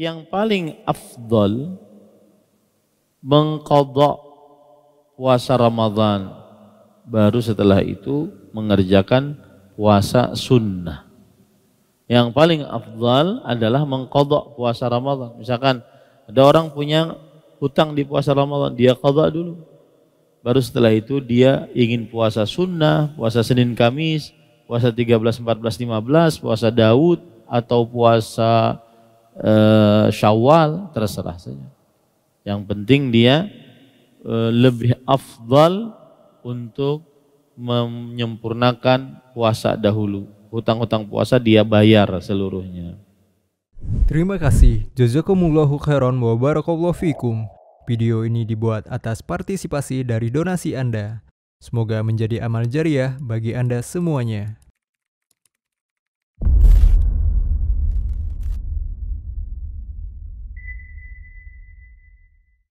yang paling afdol mengkodok puasa Ramadan. Baru setelah itu mengerjakan puasa sunnah. Yang paling afdal adalah mengkodok puasa Ramadan. Misalkan ada orang punya hutang di puasa Ramadan dia kodok dulu. Baru setelah itu dia ingin puasa sunnah puasa Senin Kamis puasa 13, 14, 15 puasa Daud atau puasa uh, Syawal terserah saja yang penting dia uh, lebih afdal untuk menyempurnakan puasa dahulu. Hutang-hutang puasa dia bayar seluruhnya. Terima kasih. Jazakumullahu khairan wa barakallahu fikum. Video ini dibuat atas partisipasi dari donasi Anda. Semoga menjadi amal jariah bagi Anda semuanya.